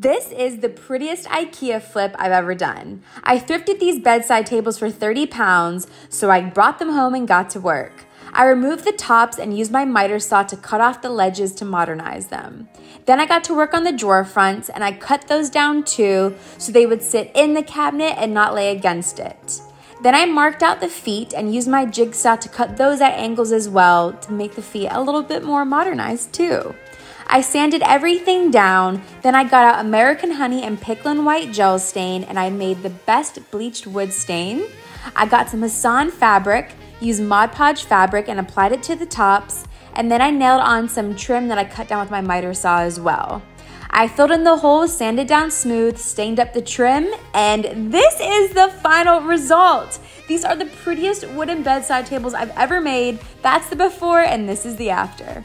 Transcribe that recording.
This is the prettiest IKEA flip I've ever done. I thrifted these bedside tables for 30 pounds, so I brought them home and got to work. I removed the tops and used my miter saw to cut off the ledges to modernize them. Then I got to work on the drawer fronts and I cut those down too so they would sit in the cabinet and not lay against it. Then I marked out the feet and used my jigsaw to cut those at angles as well to make the feet a little bit more modernized too. I sanded everything down, then I got out American Honey and Picklin White Gel Stain and I made the best bleached wood stain. I got some Hessian fabric, used Mod Podge fabric and applied it to the tops, and then I nailed on some trim that I cut down with my miter saw as well. I filled in the holes, sanded down smooth, stained up the trim, and this is the final result. These are the prettiest wooden bedside tables I've ever made. That's the before and this is the after.